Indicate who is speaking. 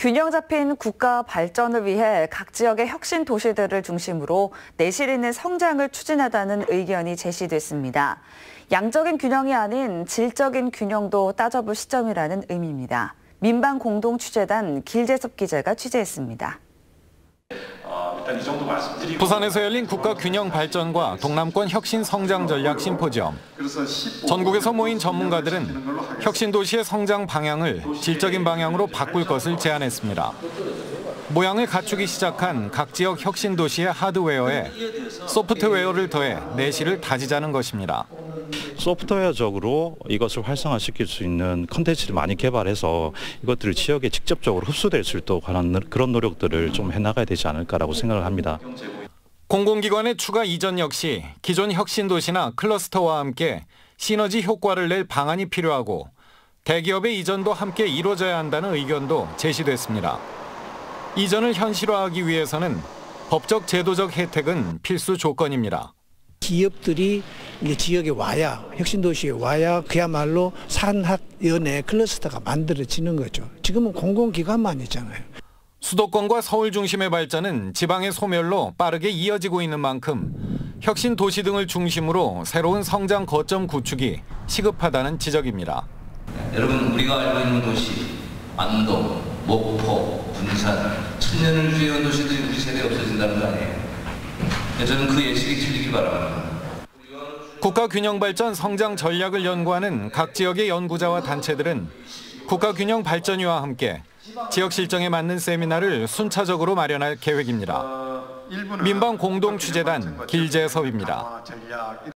Speaker 1: 균형 잡힌 국가 발전을 위해 각 지역의 혁신 도시들을 중심으로 내실 있는 성장을 추진하다는 의견이 제시됐습니다. 양적인 균형이 아닌 질적인 균형도 따져볼 시점이라는 의미입니다. 민방 공동 취재단 길재섭 기자가 취재했습니다.
Speaker 2: 일단 이 정도 말씀드리고
Speaker 3: 부산에서 열린 국가 균형 발전과 동남권 혁신 성장 전략 심포지엄.
Speaker 2: 그래서 15
Speaker 3: 전국에서 모인 전문가들은 혁신 도시의 성장 방향을 질적인 방향으로 바꿀 것을 제안했습니다. 모양을 갖추기 시작한 각 지역 혁신 도시의 하드웨어에 소프트웨어를 더해 내실을 다지자는 것입니다.
Speaker 4: 소프트웨어적으로 이것을 활성화시킬 수 있는 컨텐츠를 많이 개발해서 이것들을 지역에 직접적으로 흡수될 수 있도록 하는 그런 노력들을 좀 해나가야 되지 않을까라고 생각을 합니다.
Speaker 3: 공공기관의 추가 이전 역시 기존 혁신도시나 클러스터와 함께 시너지 효과를 낼 방안이 필요하고 대기업의 이전도 함께 이루어져야 한다는 의견도 제시됐습니다. 이전을 현실화하기 위해서는 법적 제도적 혜택은 필수 조건입니다.
Speaker 5: 기업들이 이제 지역에 와야 혁신도시에 와야 그야말로 산학연의 클러스터가 만들어지는 거죠. 지금은 공공기관만 있잖아요.
Speaker 3: 수도권과 서울 중심의 발전은 지방의 소멸로 빠르게 이어지고 있는 만큼 혁신 도시 등을 중심으로 새로운 성장 거점 구축이 시급하다는 지적입니다.
Speaker 6: 여러분 우리가 알고 있는 도시 안동, 목포, 군산 천년을 주해온 도시들이 우리 세대에 없어진다는 거 아니에요? 저는 그 예측이 틀리기 바랍니다.
Speaker 3: 국가균형발전 성장 전략을 연구하는 각 지역의 연구자와 단체들은 국가균형발전위와 함께 지역 실정에 맞는 세미나를 순차적으로 마련할 계획입니다. 민방 공동취재단 길재섭입니다.
Speaker 2: 전략